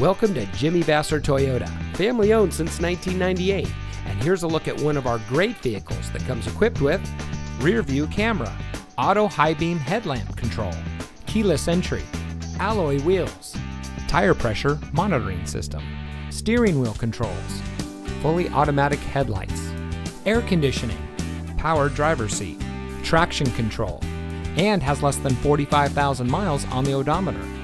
Welcome to Jimmy Vasser Toyota, family owned since 1998. And here's a look at one of our great vehicles that comes equipped with rear view camera, auto high beam headlamp control, keyless entry, alloy wheels, tire pressure monitoring system, steering wheel controls, fully automatic headlights, air conditioning, power driver seat, traction control, and has less than 45,000 miles on the odometer.